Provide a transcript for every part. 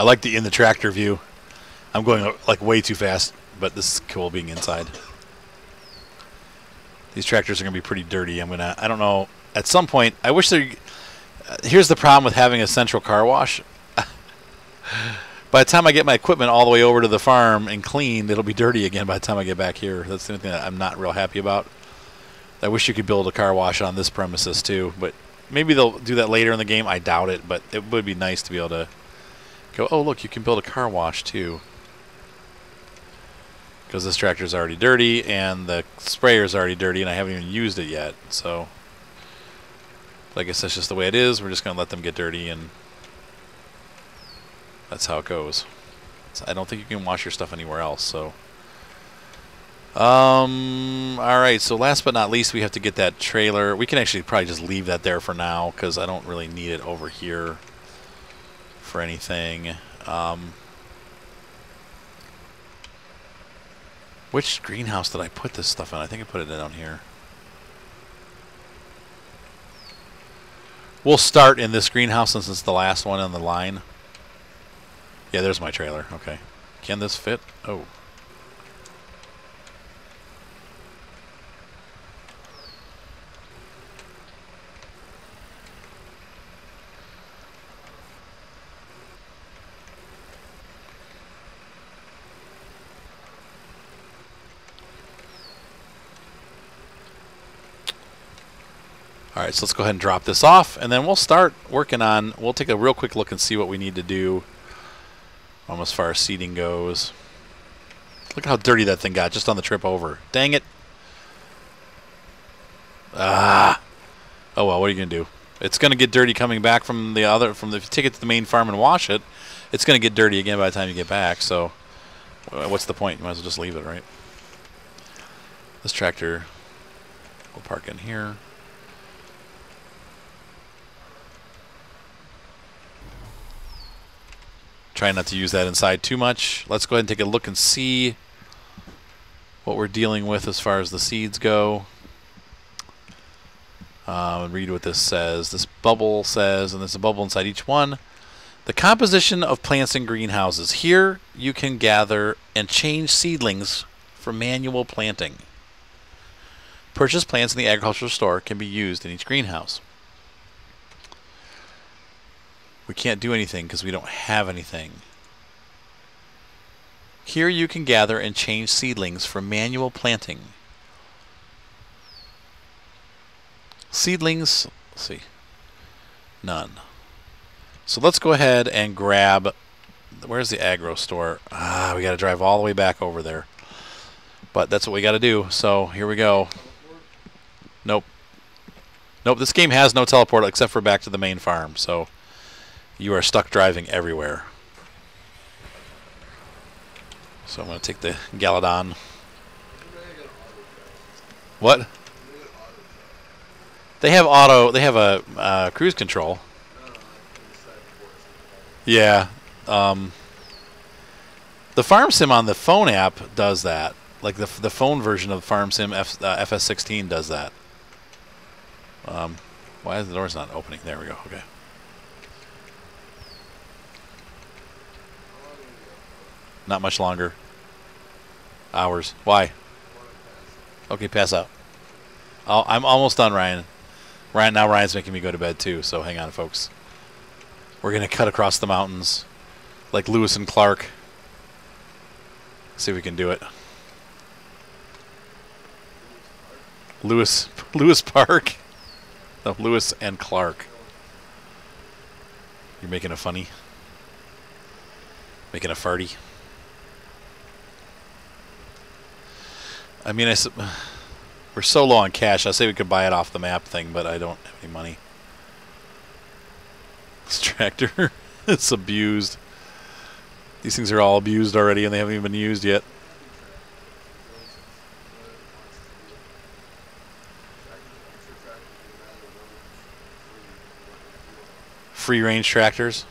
I like the in the tractor view. I'm going like way too fast, but this is cool being inside. These tractors are going to be pretty dirty. I'm going to, I don't know, at some point, I wish there, uh, here's the problem with having a central car wash. by the time I get my equipment all the way over to the farm and cleaned, it'll be dirty again by the time I get back here. That's the only thing that I'm not real happy about. I wish you could build a car wash on this premises too, but maybe they'll do that later in the game. I doubt it, but it would be nice to be able to go, oh, look, you can build a car wash too. Because this tractor's already dirty and the sprayer's already dirty and I haven't even used it yet. So, I guess that's just the way it is. We're just going to let them get dirty and that's how it goes. So I don't think you can wash your stuff anywhere else, so... Um, alright, so last but not least, we have to get that trailer. We can actually probably just leave that there for now, because I don't really need it over here for anything. Um, which greenhouse did I put this stuff in? I think I put it down here. We'll start in this greenhouse since it's the last one on the line. Yeah, there's my trailer. Okay. Can this fit? Oh. Right, so let's go ahead and drop this off, and then we'll start working on, we'll take a real quick look and see what we need to do um, as far as seating goes. Look how dirty that thing got just on the trip over. Dang it. Ah. Oh, well, what are you to do? It's going to get dirty coming back from the other, from the, if you take it to the main farm and wash it, it's going to get dirty again by the time you get back, so what's the point? You might as well just leave it, right? This tractor will park in here. Try not to use that inside too much. Let's go ahead and take a look and see what we're dealing with as far as the seeds go. Um, read what this says. This bubble says, and there's a bubble inside each one. The composition of plants in greenhouses. Here you can gather and change seedlings for manual planting. Purchased plants in the agricultural store can be used in each greenhouse. We can't do anything because we don't have anything. Here you can gather and change seedlings for manual planting. Seedlings, see, none. So let's go ahead and grab, where's the agro store? Ah, we got to drive all the way back over there. But that's what we got to do. So here we go. Nope. Nope, this game has no teleport except for back to the main farm. So you are stuck driving everywhere. So I'm going to take the Galahorn. What? They have auto. They have a uh, cruise control. Yeah. Um, the Farm Sim on the phone app does that. Like the the phone version of Farm Sim F, uh, FS16 does that. Um, why is the door's not opening? There we go. Okay. Not much longer. Hours. Why? Okay, pass out. i I'm almost done, Ryan. Ryan, now Ryan's making me go to bed too, so hang on, folks. We're going to cut across the mountains like Lewis and Clark. See if we can do it. Lewis Lewis Park. No, Lewis and Clark. You're making a funny. Making a farty. I mean, I, we're so low on cash. I say we could buy it off the map thing, but I don't have any money. This tractor, it's abused. These things are all abused already, and they haven't even been used yet. Free range tractors.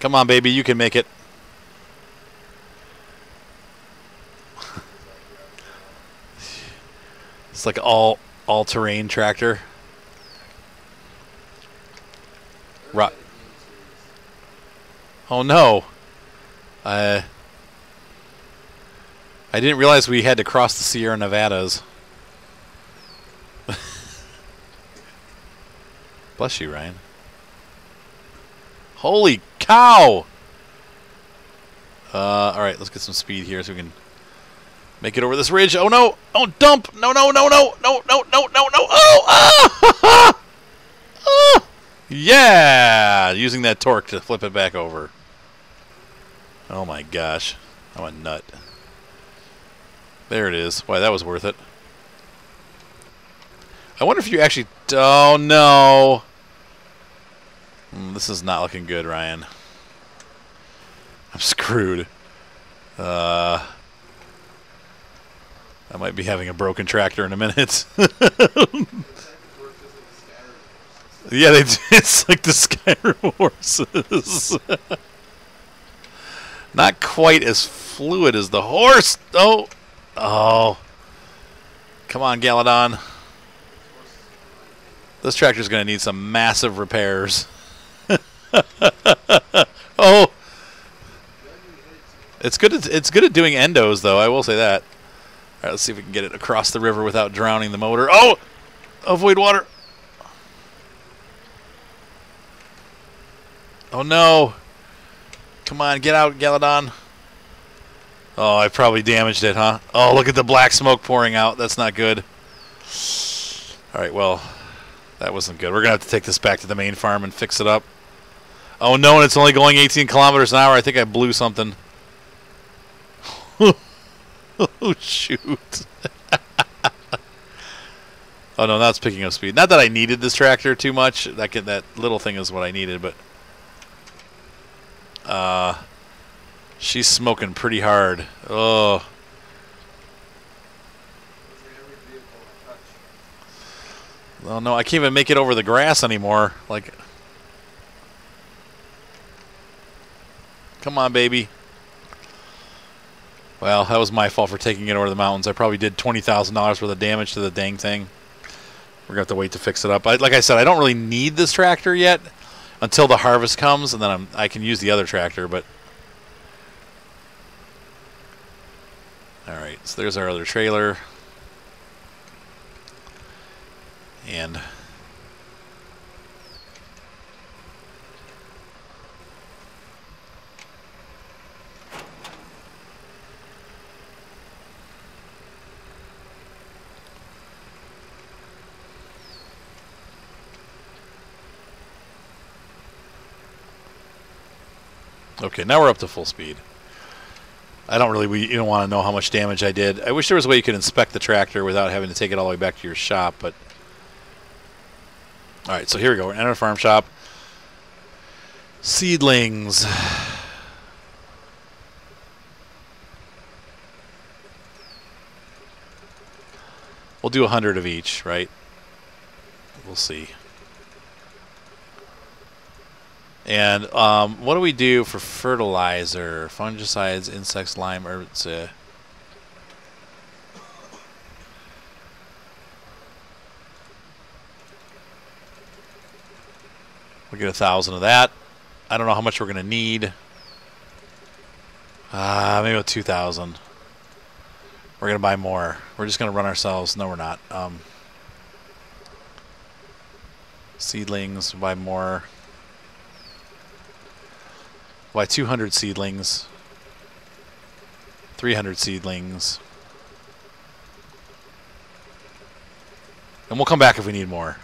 Come on, baby, you can make it. it's like all all terrain tractor. Ro- oh no. Uh, I didn't realize we had to cross the Sierra Nevadas. Bless you, Ryan. Holy cow! Uh, alright, let's get some speed here so we can make it over this ridge. Oh no! Oh, dump! No, no, no, no! No, no, no, no, no! Oh! Ah! ah! Yeah! Using that torque to flip it back over. Oh my gosh. I'm a nut. There it is. Why, that was worth it. I wonder if you actually... Oh, no. Mm, this is not looking good, Ryan. I'm screwed. Uh, I might be having a broken tractor in a minute. yeah, they, it's like the Skyrim horses. not quite as fluid as the horse. Oh, oh. Come on, Galahorn. This tractor's going to need some massive repairs. oh, it's good. At, it's good at doing endos, though. I will say that. All right, let's see if we can get it across the river without drowning the motor. Oh, avoid water. Oh no! Come on, get out, Galahorn. Oh, I probably damaged it, huh? Oh, look at the black smoke pouring out. That's not good. All right, well, that wasn't good. We're going to have to take this back to the main farm and fix it up. Oh, no, and it's only going 18 kilometers an hour. I think I blew something. oh, shoot. oh, no, that's picking up speed. Not that I needed this tractor too much. That, can, that little thing is what I needed, but... Uh, she's smoking pretty hard. Oh. Oh no, I can't even make it over the grass anymore. Like, come on, baby. Well, that was my fault for taking it over the mountains. I probably did twenty thousand dollars worth of damage to the dang thing. We're gonna have to wait to fix it up. I, like I said, I don't really need this tractor yet until the harvest comes, and then I'm, I can use the other tractor. But all right, so there's our other trailer. and Okay, now we're up to full speed. I don't really we, you don't want to know how much damage I did. I wish there was a way you could inspect the tractor without having to take it all the way back to your shop, but all right, so here we go. We're in a farm shop. Seedlings. We'll do a hundred of each, right? We'll see. And um, what do we do for fertilizer? Fungicides, insects, lime, herbs. Uh, We'll get a thousand of that. I don't know how much we're going to need. Uh, maybe about 2,000. We're going to buy more. We're just going to run ourselves. No, we're not. Um, seedlings, buy more. Buy 200 seedlings. 300 seedlings. And we'll come back if we need more.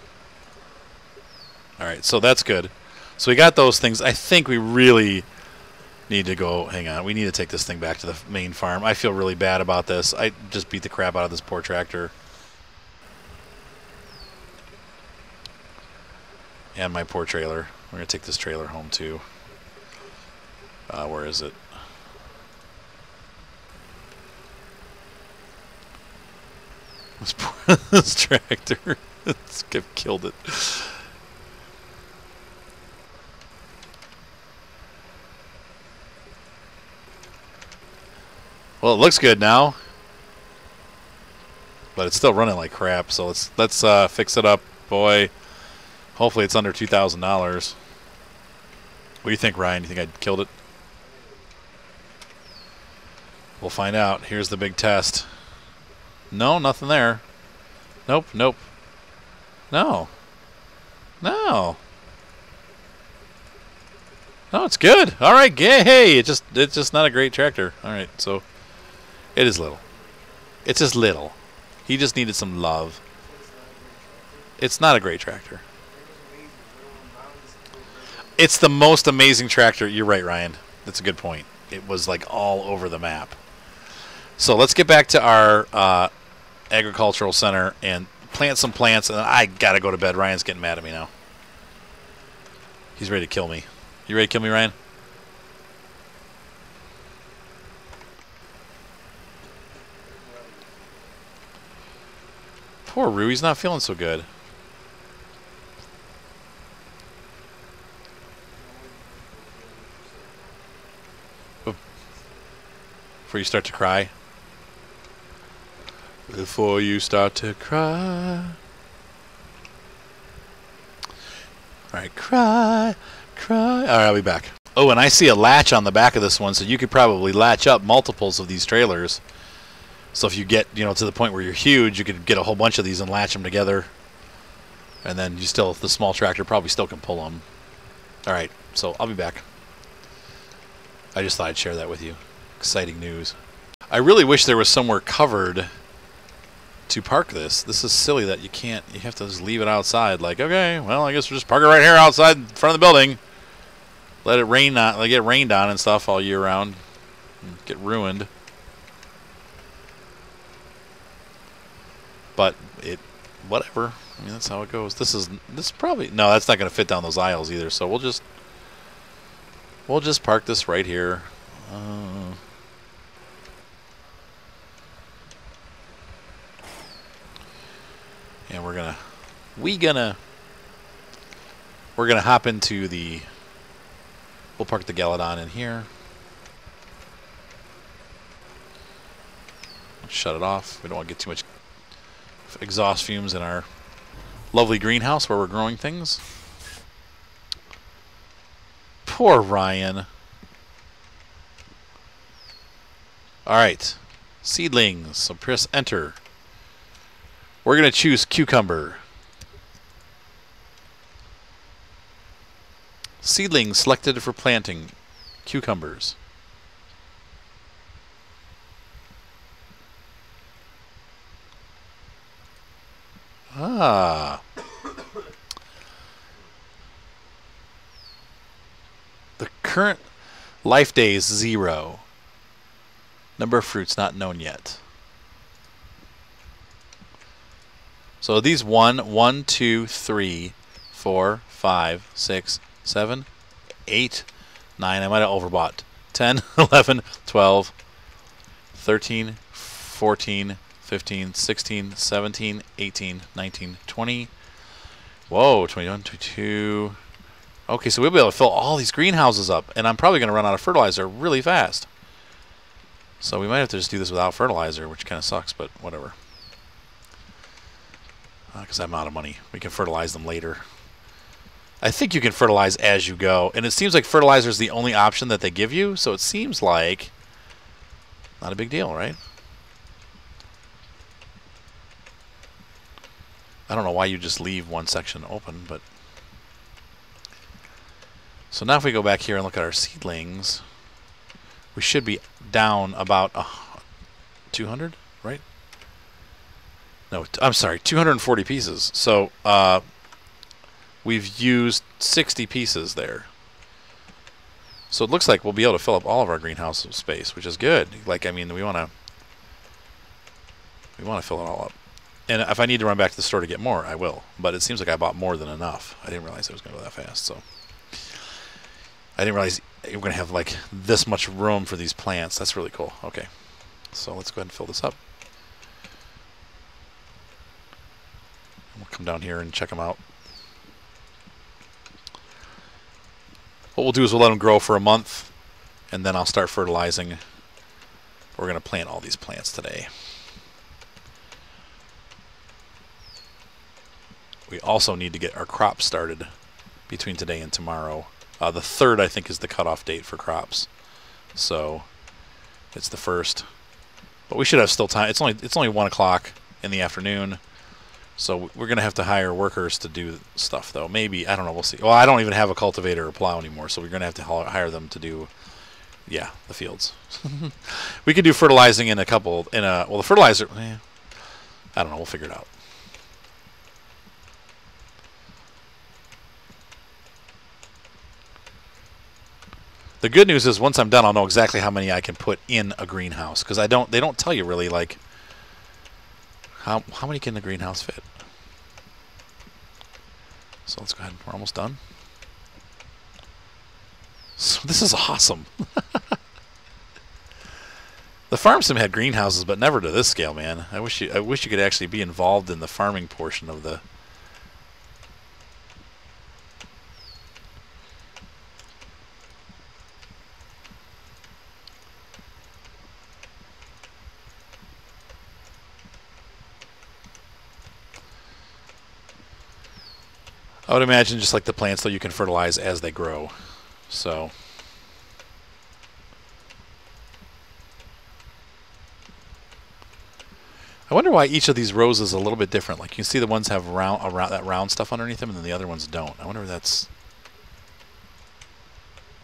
All right, so that's good. So we got those things. I think we really need to go. Hang on, we need to take this thing back to the main farm. I feel really bad about this. I just beat the crap out of this poor tractor. And my poor trailer. We're going to take this trailer home too. Uh, where is it? This, this tractor. it's killed it. Well, it looks good now. But it's still running like crap, so let's let's uh, fix it up, boy. Hopefully it's under $2,000. What do you think, Ryan? You think I killed it? We'll find out. Here's the big test. No, nothing there. Nope, nope. No. No. No, it's good. All right, hey, it's just it's just not a great tractor. All right, so it is little. It's just little. He just needed some love. It's not a great tractor. It's the most amazing tractor. You're right, Ryan. That's a good point. It was like all over the map. So let's get back to our uh, agricultural center and plant some plants. And I gotta go to bed. Ryan's getting mad at me now. He's ready to kill me. You ready to kill me, Ryan? Poor Rue, he's not feeling so good. Before you start to cry. Before you start to cry. Alright, cry, cry. Alright, I'll be back. Oh, and I see a latch on the back of this one, so you could probably latch up multiples of these trailers. So if you get, you know, to the point where you're huge, you could get a whole bunch of these and latch them together. And then you still, the small tractor probably still can pull them. Alright, so I'll be back. I just thought I'd share that with you. Exciting news. I really wish there was somewhere covered to park this. This is silly that you can't, you have to just leave it outside. Like, okay, well, I guess we'll just park it right here outside in front of the building. Let it rain on, like get rained on and stuff all year round. Get ruined. But it, whatever. I mean, that's how it goes. This is, this is probably, no, that's not going to fit down those aisles either. So we'll just, we'll just park this right here. Uh, and we're gonna we gonna we're gonna hop into the we'll park the Galahorn in here. Shut it off. We don't want to get too much exhaust fumes in our lovely greenhouse where we're growing things. Poor Ryan. Alright seedlings. So press enter we're going to choose cucumber. Seedlings selected for planting. Cucumbers. Ah. The current life days zero. Number of fruits not known yet. So these one, one, two, three, four, five, six, seven, eight, nine. I might have overbought. 10, 11, 12, 13, 14, 15, 16, 17, 18, 19, 20. Whoa, 21, 22. Okay, so we'll be able to fill all these greenhouses up, and I'm probably going to run out of fertilizer really fast. So we might have to just do this without fertilizer, which kind of sucks, but whatever because uh, I'm out of money. We can fertilize them later. I think you can fertilize as you go, and it seems like fertilizer is the only option that they give you, so it seems like not a big deal, right? I don't know why you just leave one section open, but... So now if we go back here and look at our seedlings, we should be down about uh, 200, right? No, I'm sorry, 240 pieces. So uh, we've used 60 pieces there. So it looks like we'll be able to fill up all of our greenhouse space, which is good. Like, I mean, we want to we want to fill it all up. And if I need to run back to the store to get more, I will. But it seems like I bought more than enough. I didn't realize it was going to go that fast. So I didn't realize we're going to have like this much room for these plants. That's really cool. Okay. So let's go ahead and fill this up. We'll come down here and check them out. What we'll do is we'll let them grow for a month, and then I'll start fertilizing. We're going to plant all these plants today. We also need to get our crop started between today and tomorrow Uh, the third, I think, is the cutoff date for crops. So it's the first, but we should have still time. It's only it's only one o'clock in the afternoon, so we're gonna have to hire workers to do stuff though. Maybe I don't know. We'll see. Well, I don't even have a cultivator or plow anymore, so we're gonna have to hire them to do, yeah, the fields. we could do fertilizing in a couple in a well the fertilizer. Eh, I don't know. We'll figure it out. The good news is once I'm done, I'll know exactly how many I can put in a greenhouse because I don't. They don't tell you really like how how many can the greenhouse fit. So let's go ahead. We're almost done. So this is awesome. the farm sim had greenhouses, but never to this scale, man. I wish you I wish you could actually be involved in the farming portion of the I would imagine just like the plants, though, you can fertilize as they grow. So. I wonder why each of these rows is a little bit different. Like you see the ones have round, around that round stuff underneath them, and then the other ones don't. I wonder if that's.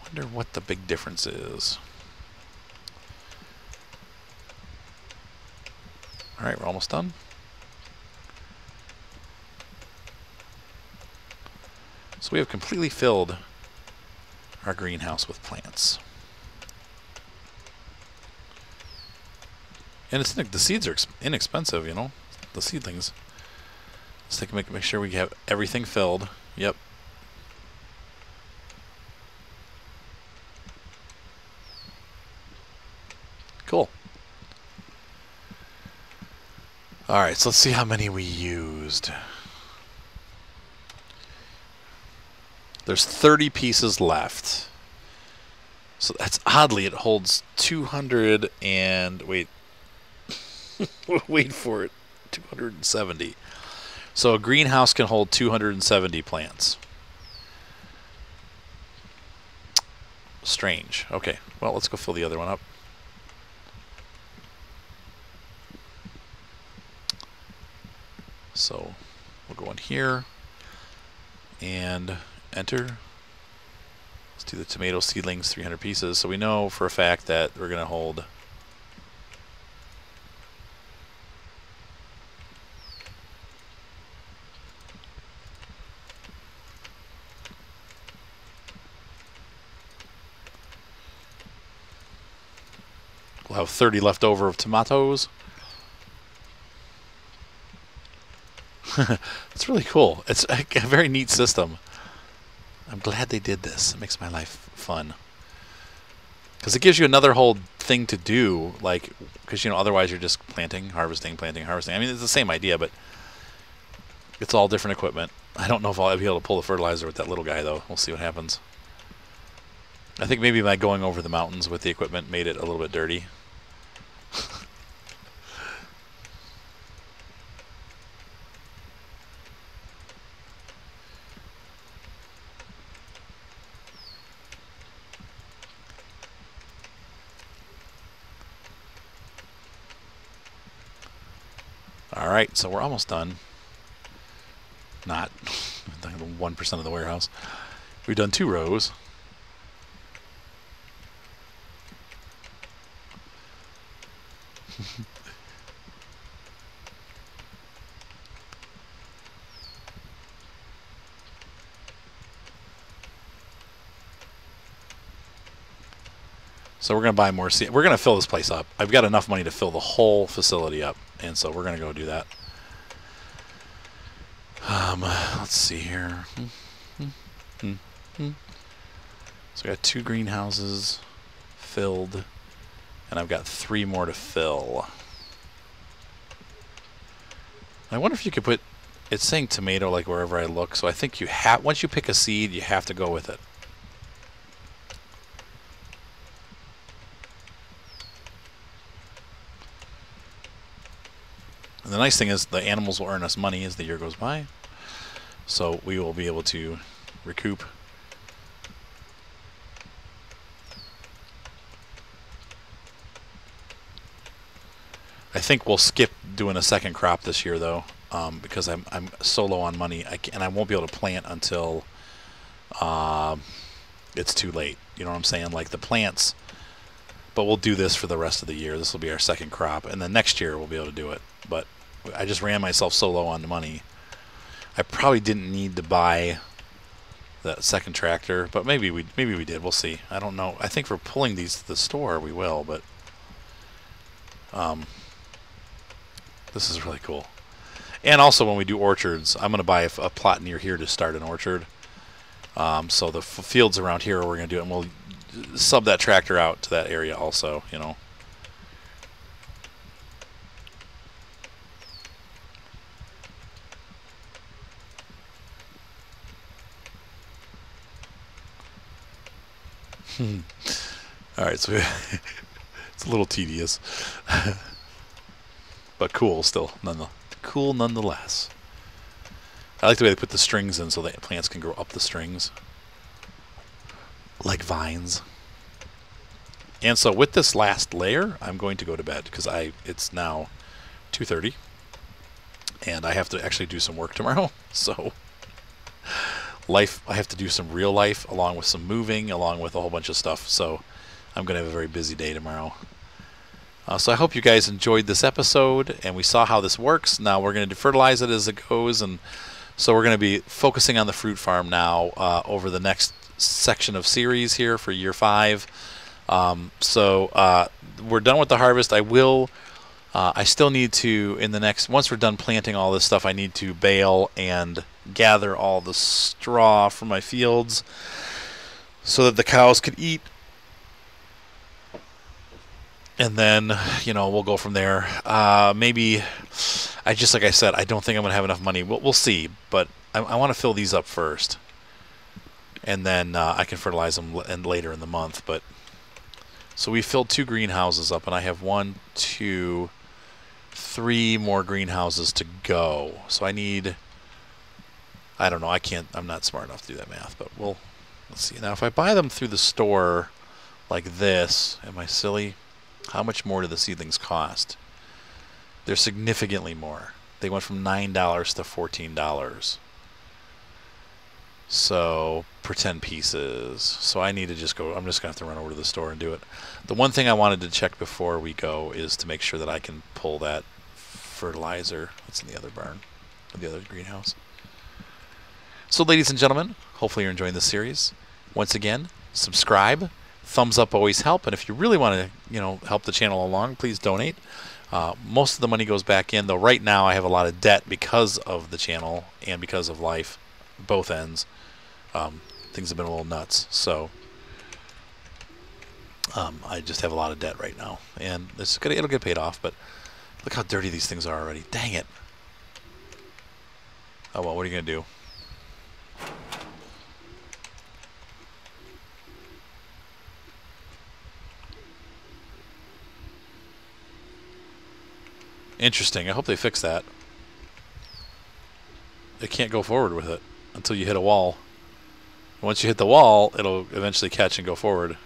Wonder what the big difference is. All right, we're almost done. So we have completely filled our greenhouse with plants. And it's the seeds are inexpensive, you know, the seedlings. Let's take make make sure we have everything filled. Yep. Cool. All right, so let's see how many we used. There's 30 pieces left. So that's oddly, it holds 200 and wait, wait for it, 270. So a greenhouse can hold 270 plants. Strange. Okay, well, let's go fill the other one up. So we'll go in here and enter. Let's do the tomato seedlings, 300 pieces. So we know for a fact that we're going to hold We'll have 30 left over of tomatoes. it's really cool. It's a, very neat system. I'm glad they did this. It makes my life fun. Because it gives you another whole thing to do, like, because, you know, otherwise you're just planting, harvesting, planting, harvesting. I mean, it's the same idea, but it's all different equipment. I don't know if I'll be able to pull the fertilizer with that little guy, though. We'll see what happens. I think maybe my going over the mountains with the equipment made it a little bit dirty. Alright, so we're almost done. Not 1% of the warehouse. We've done two rows. So we're going to buy more. We're going to fill this place up. I've got enough money to fill the whole facility up. And so we're going to go do that. Um, let's see here. Hmm, hmm, hmm, so I got two greenhouses filled. And I've got three more to fill. I wonder if you could put... It's saying tomato like wherever I look. So I think you have... Once you pick a seed, you have to go with it. And the nice thing is the animals will earn us money as the year goes by. So we will be able to recoup. I think we'll skip doing a second crop this year though um, because I'm, I'm so low on money. I can, and I won't be able to plant until uh, it's too late. You know what I'm saying? Like the plants but we'll do this for the rest of the year. This will be our second crop. And then next year we'll be able to do it. But I just ran myself so low on money. I probably didn't need to buy that second tractor, but maybe we maybe we did. We'll see. I don't know. I think for pulling these to the store we will, but um, this is really cool. And also when we do orchards, I'm going to buy a, a, plot near here to start an orchard. Um, so the fields around here we're going to do it, and we'll sub that tractor out to that area also, you know. All right, so it's a little tedious, but cool still. None cool nonetheless. I like the way they put the strings in so that plants can grow up the strings like vines. And so with this last layer, I'm going to go to bed because I it's now 2:30 and I have to actually do some work tomorrow. So life I have to do some real life along with some moving along with a whole bunch of stuff. So I'm going to have a very busy day tomorrow. Uh, so I hope you guys enjoyed this episode and we saw how this works. Now we're going to fertilize it as it goes and so we're going to be focusing on the fruit farm now uh, over the next section of series here for year five. Um, so uh, we're done with the harvest. I will. Uh, I still need to in the next once we're done planting all this stuff. I need to bale and gather all the straw from my fields so that the cows could eat. And then, you know, we'll go from there. Uh, maybe, I just like I said, I don't think I'm gonna have enough money. We'll, we'll see, but I, I want to fill these up first and then uh, I can fertilize them and later in the month. But so we filled two greenhouses up, and I have one, two, three more greenhouses to go. So I need. I don't know. I can't. I'm not smart enough to do that math, but we'll. Let's see. Now, if I buy them through the store, like this, am I silly? How much more do the seedlings cost? They're significantly more. They went from nine dollars to fourteen dollars. So for 10 pieces. So I need to just go, I'm just going to have to run over to the store and do it. The one thing I wanted to check before we go is to make sure that I can pull that fertilizer that's in the other barn, the other greenhouse. So ladies and gentlemen, hopefully you're enjoying this series. Once again, subscribe. Thumbs up always help. And if you really want to, you know, help the channel along, please donate. Uh, most of the money goes back in, though right now I have a lot of debt because of the channel and because of life, both ends um, things have been a little nuts. So um, I just have a lot of debt right now, and it's gonna it'll get paid off. But look how dirty these things are already. Dang it! Oh well, what are you gonna do? Interesting. I hope they fix that. They can't go forward with it until you hit a wall. Once you hit the wall, it'll eventually catch and go forward.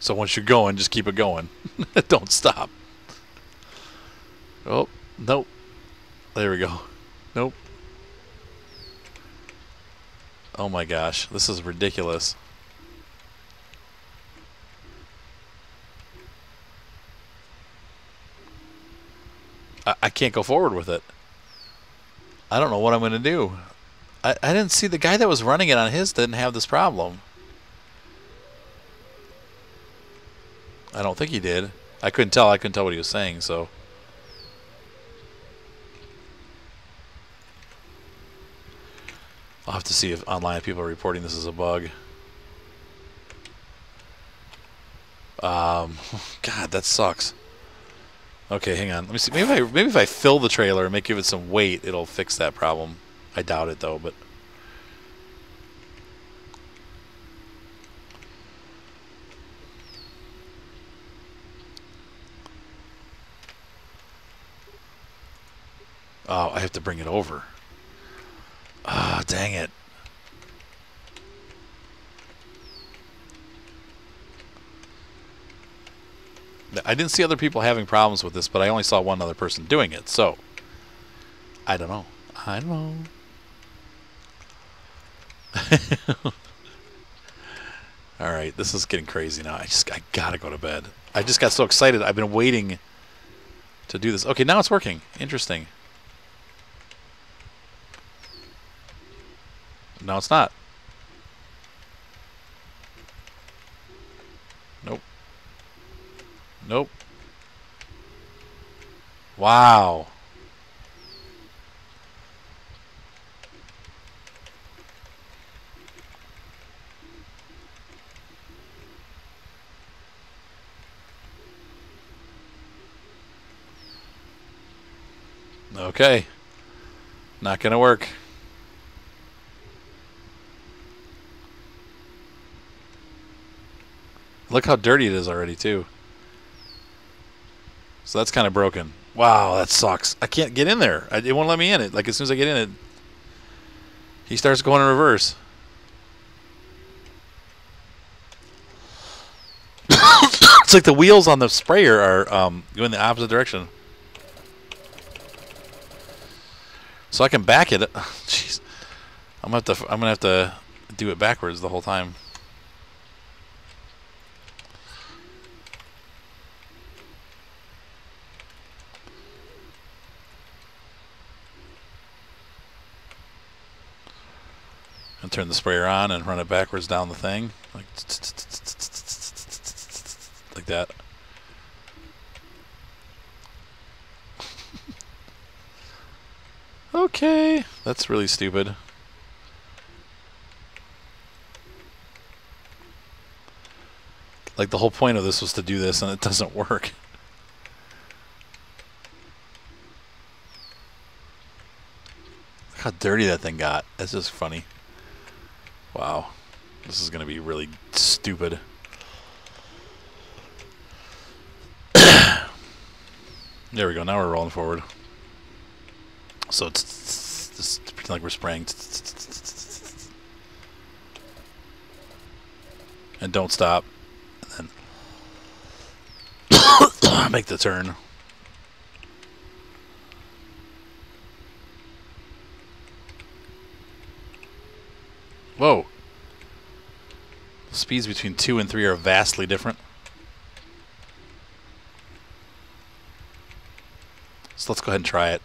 So once you're going, just keep it going. Don't stop. Oh, nope. There we go. Nope. Oh my gosh, this is ridiculous. I, can't go forward with it. I don't know what I'm going to do. I, I didn't see the guy that was running it on his didn't have this problem. I don't think he did. I couldn't tell. I couldn't tell what he was saying, so. I'll have to see if online people are reporting this as a bug. Um, God, that sucks. Okay, hang on. Let me see. Maybe if I maybe if I fill the trailer and make give it some weight, it'll fix that problem. I doubt it though, but. Oh, I have to bring it over dang it. I didn't see other people having problems with this, but I only saw one other person doing it, so I don't know. I don't know. All right, this is getting crazy now. I just I gotta go to bed. I just got so excited. I've been waiting to do this. Okay, now it's working. Interesting. No, it's not. Nope. Nope. Wow. Okay. Not going to work. Look how dirty it is already, too. So that's kind of broken. Wow, that sucks. I can't get in there. it won't let me in it. Like, as soon as I get in it, he starts going in reverse. it's like the wheels on the sprayer are um, going the opposite direction. So I can back it. Jeez, I'm gonna have to. I'm gonna have to do it backwards the whole time. Turn the sprayer on and run it backwards down the thing, like like that. Okay, that's really stupid. Like the whole point of this was to do this and it doesn't work. Look how dirty that thing got. That's just funny. Wow. This is going to be really stupid. there we go. Now we're rolling forward. So it's just pretend like we're spraying. And don't stop. And then make the turn. Whoa. The speeds between 2 and 3 are vastly different. So let's go ahead and try it.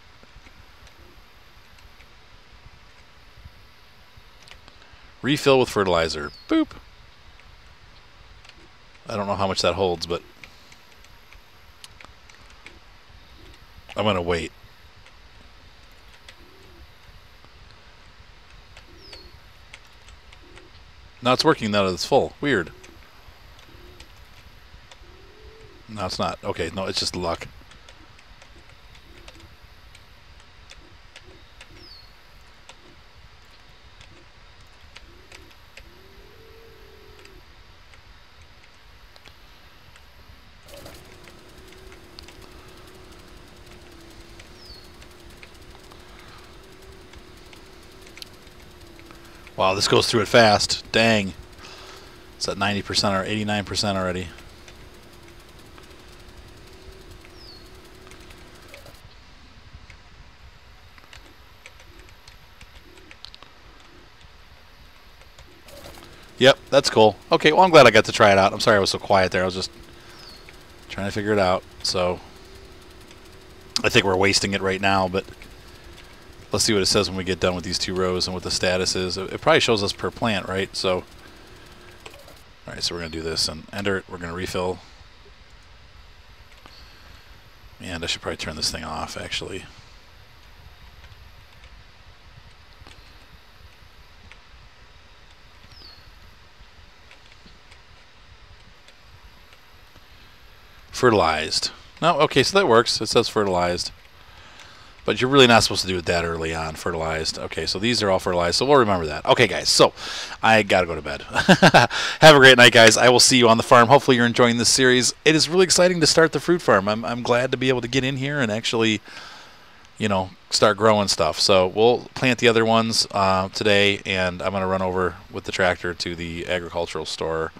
Refill with fertilizer. Boop. I don't know how much that holds, but I'm going to wait. Now it's working now that it's full. Weird. No, it's not. Okay, no, it's just luck. This goes through it fast. Dang. It's at 90% or 89% already. Yep, that's cool. Okay, well, I'm glad I got to try it out. I'm sorry I was so quiet there. I was just trying to figure it out. So, I think we're wasting it right now, but Let's see what it says when we get done with these two rows and what the status is. It, probably shows us per plant, right? So, all right, so we're going to do this and enter it. We're going to refill. And I should probably turn this thing off, actually. Fertilized. No, okay, so that works. It says fertilized. But you're really not supposed to do it that early on, fertilized. Okay, so these are all fertilized, so we'll remember that. Okay, guys, so I got to go to bed. Have a great night, guys. I will see you on the farm. Hopefully you're enjoying this series. It is really exciting to start the fruit farm. I'm, I'm glad to be able to get in here and actually, you know, start growing stuff. So we'll plant the other ones uh, today, and I'm going to run over with the tractor to the agricultural store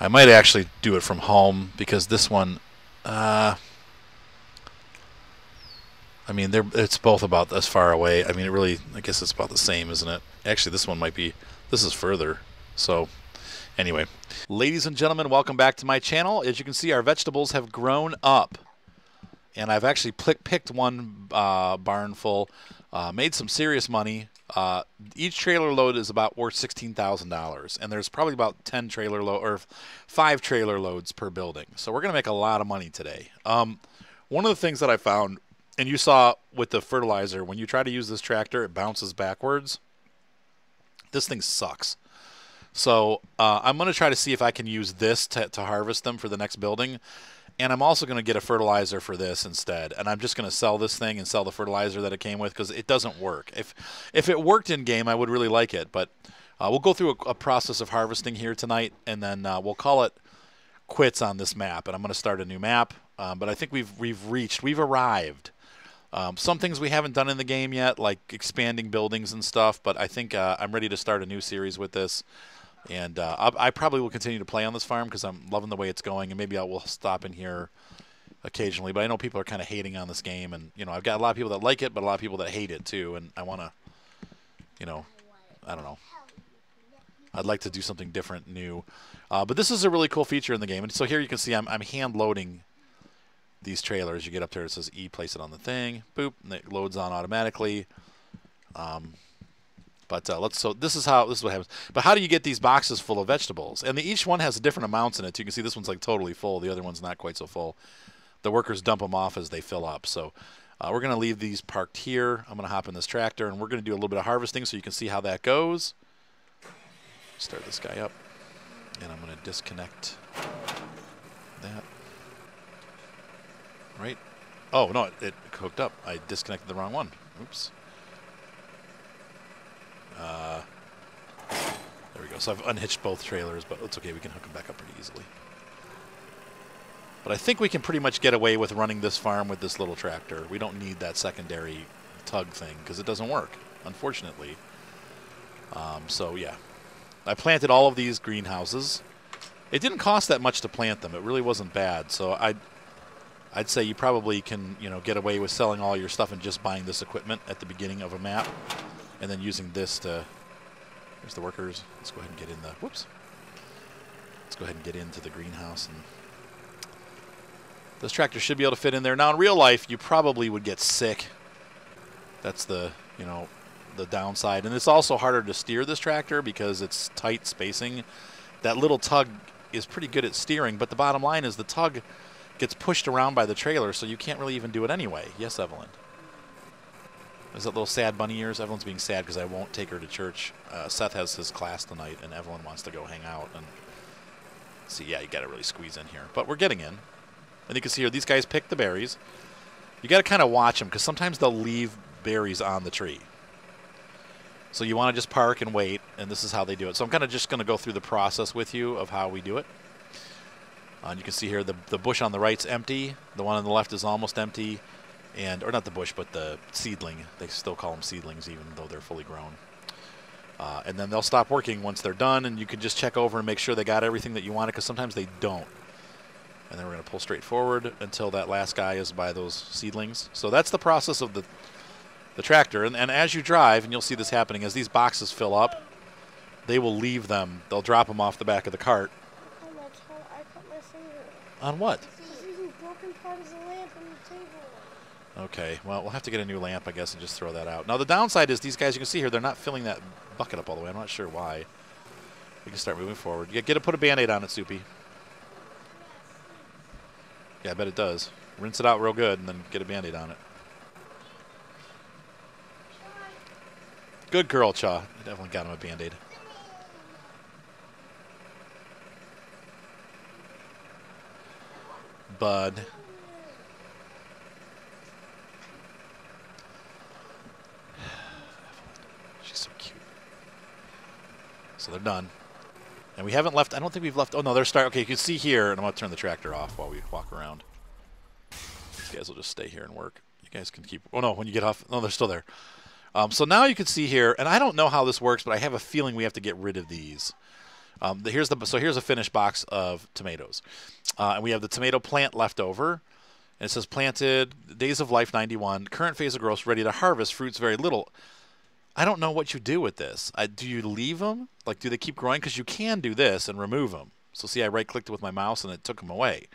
I might actually do it from home because this one, uh, I mean, they're it's both about as far away. I mean, it really, I guess it's about the same, isn't it? Actually, this one might be. This is further. So, anyway, ladies and gentlemen, welcome back to my channel. As you can see, our vegetables have grown up, and I've actually picked one uh, barn full, uh, made some serious money. Uh, each trailer load is about worth sixteen thousand dollars, and there's probably about ten trailer load or five trailer loads per building. So we're gonna make a lot of money today. Um, one of the things that I found and you saw with the fertilizer when you try to use this tractor, it bounces backwards. This thing sucks. So uh, I'm going to try to see if I can use this to, to harvest them for the next building. And I'm also going to get a fertilizer for this instead. And I'm just going to sell this thing and sell the fertilizer that it came with because it doesn't work. If if it worked in game, I would really like it. But uh, we'll go through a, a, process of harvesting here tonight, and then uh, we'll call it quits on this map. And I'm going to start a new map. Um, but I think we've we've reached, we've arrived um, some things we haven't done in the game yet, like expanding buildings and stuff, but I think uh, I'm ready to start a new series with this. And uh, I, I, probably will continue to play on this farm because I'm loving the way it's going, and maybe I will stop in here occasionally. But I know people are kind of hating on this game, and you know I've got a lot of people that like it, but a lot of people that hate it too. And I want to, you know, I don't know. I'd like to do something different, new. Uh, but this is a really cool feature in the game. And so here you can see I'm, I'm hand loading these trailers. You get up there, it says E, place it on the thing, boop, and it loads on automatically. Um, but uh, let's so this is how this is what happens. But how do you get these boxes full of vegetables? And the, each one has different amounts in it. You can see this one's like totally full. The other one's not quite so full. The workers dump them off as they fill up. So uh, we're going to leave these parked here. I'm going to hop in this tractor and we're going to do a little bit of harvesting so you can see how that goes. Start this guy up, and I'm going to disconnect that right? Oh, no, it, hooked up. I disconnected the wrong one. Oops. Uh, there we go. So I've unhitched both trailers, but it's okay. We can hook them back up pretty easily. But I think we can pretty much get away with running this farm with this little tractor. We don't need that secondary tug thing because it doesn't work, unfortunately. Um, so, yeah. I planted all of these greenhouses. It didn't cost that much to plant them. It really wasn't bad. So I I'd say you probably can, you know, get away with selling all your stuff and just buying this equipment at the beginning of a map, and then using this to. There's the workers. Let's go ahead and get in the. Whoops. Let's go ahead and get into the greenhouse and. This tractor should be able to fit in there. Now, in real life, you probably would get sick. That's the, you know, the downside. And it's also harder to steer this tractor because it's tight spacing. That little tug is pretty good at steering, but the bottom line is the tug gets pushed around by the trailer, so you can't really even do it anyway. Yes, Evelyn. Is that little sad bunny ears? Evelyn's being sad because I won't take her to church. Uh, Seth has his class tonight, and Evelyn wants to go hang out. And see, yeah, you got to really squeeze in here, but we're getting in. And you can see here, these guys pick the berries. You got to kind of watch them because sometimes they'll leave berries on the tree. So you want to just park and wait, and this is how they do it. So I'm kind of just going to go through the process with you of how we do it. Uh, and you can see here the, the bush on the right's empty. The one on the left is almost empty. and Or not the bush, but the seedling. They still call them seedlings even though they're fully grown. Uh, and then they'll stop working once they're done, and you can just check over and make sure they got everything that you wanted, because sometimes they don't. And then we're going to pull straight forward until that last guy is by those seedlings. So that's the process of the the tractor. And, and as you drive, and you'll see this happening, as these boxes fill up, they will leave them. They'll drop them off the back of the cart, on what? Okay, well, we'll have to get a new lamp, I guess, and just throw that out. Now, the downside is these guys, you can see here, they're not filling that bucket up all the way. I'm not sure why. We can start moving forward. Yeah, get to put a Band-Aid on it, Soupy. Yeah, I bet it does. Rinse it out real good, and then get a Band-Aid on it. Good girl, Chaw. I definitely got him a Band-Aid. Bud. She's so cute. So they're done. And we haven't left, I don't think we've left, oh no, they're starting, okay, you can see here, and I'm going to turn the tractor off while we walk around. These guys will just stay here and work. You guys can keep, oh no, when you get off, no, they're still there. Um, so now you can see here, and I don't know how this works, but I have a feeling we have to get rid of these. Um, the, here's the so here's a finished box of tomatoes, uh, and we have the tomato plant left over. And it says planted, days of life 91, current phase of growth, ready to harvest, fruits very little. I don't know what you do with this. I, do you leave them? Like, do they keep growing? Because you can do this and remove them. So see, I right-clicked with my mouse and it took them away.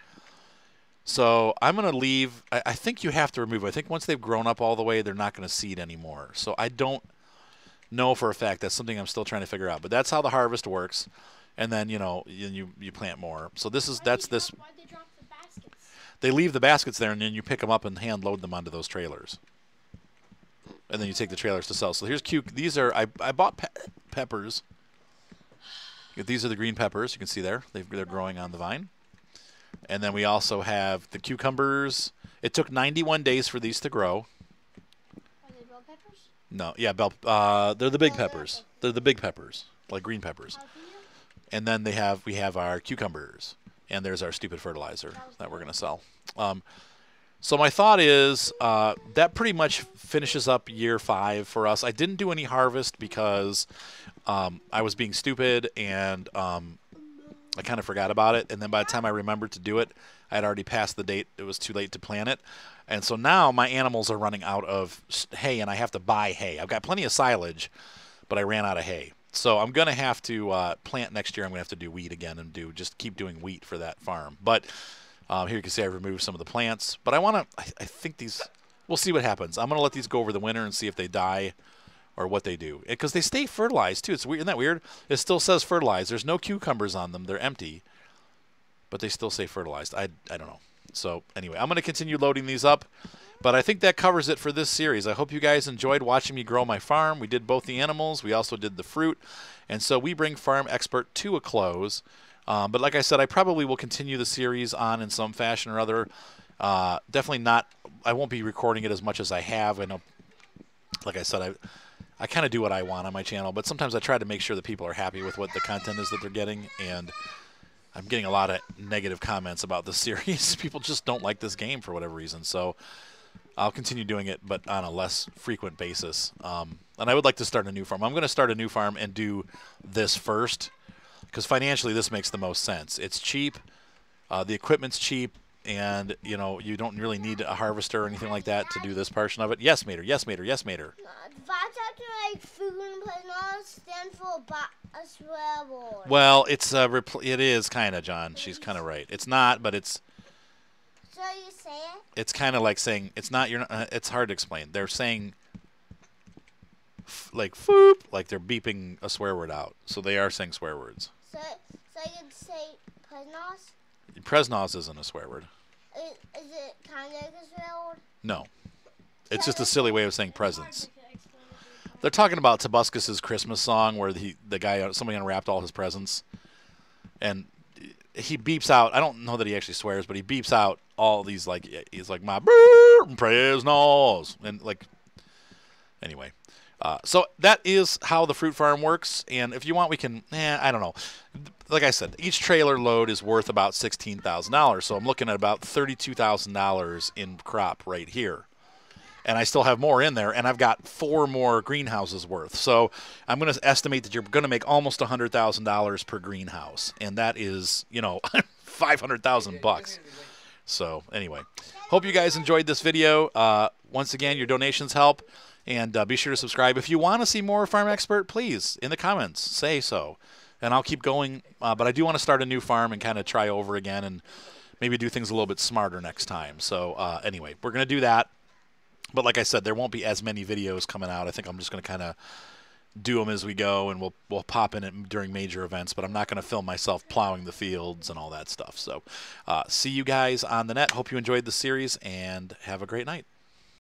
So I'm going to leave. I, I, think you have to remove. I think once they've grown up all the way, they're not going to seed anymore. So I don't know for a fact. That's something I'm still trying to figure out. But that's how the harvest works. And then you know you you plant more. So this is that's this. They leave the baskets there, and then you pick them up and hand load them onto those trailers. And then you take the trailers to sell. So here's cute. These are I I bought pe peppers. These are the green peppers. You can see there. they they're growing on the vine. And then we also have the cucumbers. It took 91 days for these to grow. Are they bell peppers? No, yeah, bell. Uh, they're the big peppers. They're the big peppers, like green peppers. And then they have we have our cucumbers and there's our stupid fertilizer that we're going to sell. Um, so my thought is uh, that pretty much finishes up year five for us. I didn't do any harvest because um, I was being stupid and um, I kind of forgot about it. And then by the time I remembered to do it, I had already passed the date. It was too late to plant it. And so now my animals are running out of hay and I have to buy hay. I've got plenty of silage, but I ran out of hay. So I'm going to have to uh, plant next year. I'm going to have to do wheat again and do just keep doing wheat for that farm. But um, here you can see I removed some of the plants. But I want to. I, I, think these. We'll see what happens. I'm going to let these go over the winter and see if they die or what they do because they stay fertilized too. It's weird. Isn't that weird? It still says fertilized. There's no cucumbers on them. They're empty, but they still say fertilized. I I don't know. So anyway, I'm going to continue loading these up. But I think that covers it for this series. I hope you guys enjoyed watching me grow my farm. We did both the animals, we also did the fruit, and so we bring Farm Expert to a close. Um, but like I said, I probably will continue the series on in some fashion or other. Uh, definitely not. I won't be recording it as much as I have. I know, like I said, I I kind of do what I want on my channel, but sometimes I try to make sure that people are happy with what the content is that they're getting, and I'm getting a lot of negative comments about this series. people just don't like this game for whatever reason. So I'll continue doing it, but on a less frequent basis. Um, and I would like to start a new farm. I'm going to start a new farm and do this first, because financially this makes the most sense. It's cheap, uh, the equipment's cheap, and you know you don't really need a harvester or anything like that to do this portion of it. Yes, Mater. Yes, Mater. Yes, Mater. like food and stand for a swear word. Well, it's a repl- it is kind of John. She's kind of right. It's not, but it's so you say it? It's kind of like saying it's not. You're. Not, uh, it's hard to explain. They're saying like foop, like they're beeping a swear word out. So they are saying swear words. So, so you could say presnos. Presnos isn't a swear word. Is, is it kind of a swear word? No, it's just a silly way of saying presents. They're talking about Tobuscus's Christmas song where the the guy somebody unwrapped all his presents, and he beeps out. I don't know that he actually swears, but he beeps out all these like he's like my Presnos and like anyway. Uh, so that is how the fruit farm works, and if you want, we can. Eh, I don't know. Like I said, each trailer load is worth about sixteen thousand dollars. So I'm looking at about thirty-two thousand dollars in crop right here and I still have more in there, and I've got four more greenhouses worth. So I'm going to estimate that you're going to make almost hundred thousand dollars per greenhouse, and that is, you know, five hundred thousand bucks. So anyway, hope you guys enjoyed this video. Uh, once again, your donations help, and uh, be sure to subscribe. If you want to see more Farm Expert, please in the comments say so, and I'll keep going. Uh, but I do want to start a new farm and kind of try over again and maybe do things a little bit smarter next time. So uh, anyway, we're going to do that. But like I said, there won't be as many videos coming out. I think I'm just going to kind of do them as we go, and we'll we'll pop in it during major events. But I'm not going to film myself plowing the fields and all that stuff. So, uh, see you guys on the net. Hope you enjoyed the series, and have a great night.